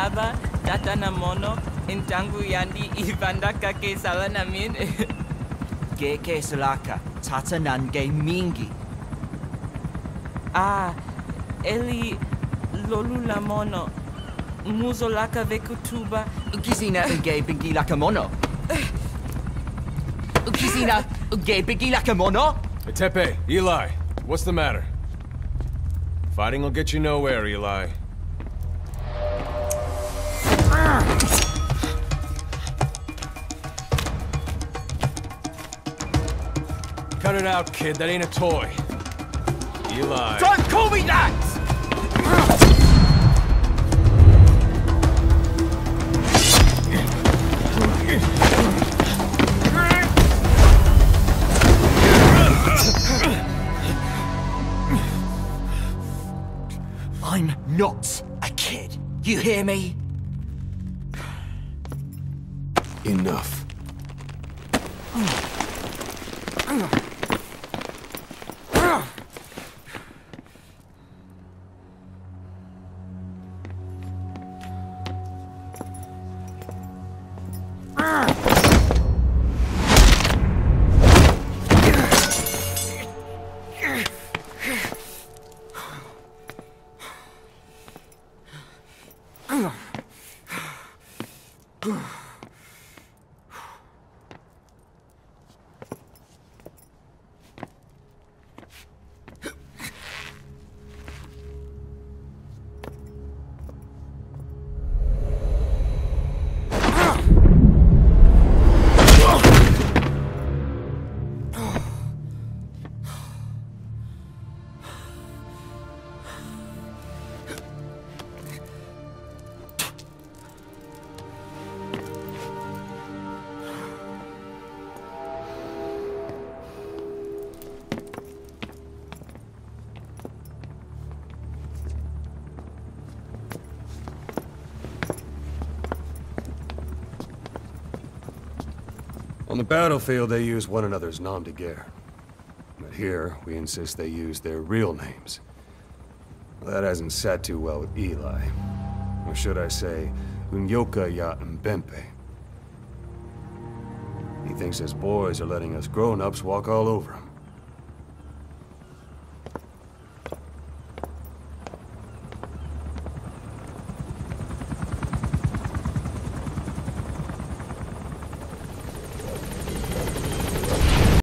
baba tata na mono intangu yandi ibandaka ke sala namin Geke salaka, tata nange mingi. ah eli lolu la mono muzo laka vekutuba Ukizina uge bigi laka mono. Ukizina uge bigi laka mono. Hey, Tepe, Eli, what's the matter? Fighting will get you nowhere, Eli. Cut it out, kid. That ain't a toy. Eli. Don't call me that! I'm not a kid. You hear me? Enough. On the battlefield, they use one another's nom de guerre. But here, we insist they use their real names. That hasn't sat too well with Eli. Or should I say, Unyoka Ya Mbempe. He thinks his boys are letting us grown-ups walk all over him.